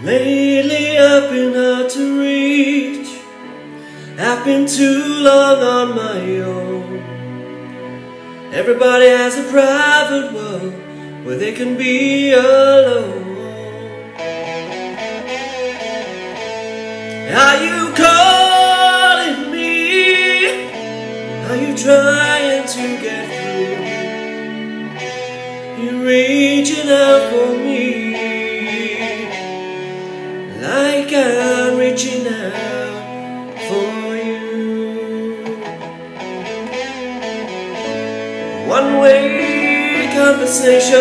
Lately I've been hard to reach I've been too long on my own Everybody has a private world Where they can be alone Are you calling me? Are you trying to get through? You're reaching out for me reaching out for you. One way conversation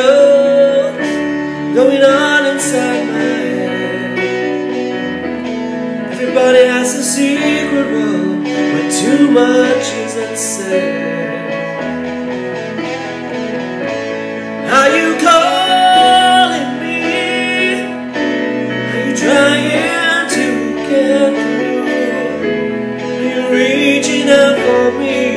going on inside my head. Everybody has a secret world where too much is unsaid. Me?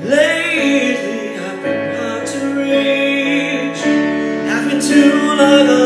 Lately I've been hard to reach. I've been too long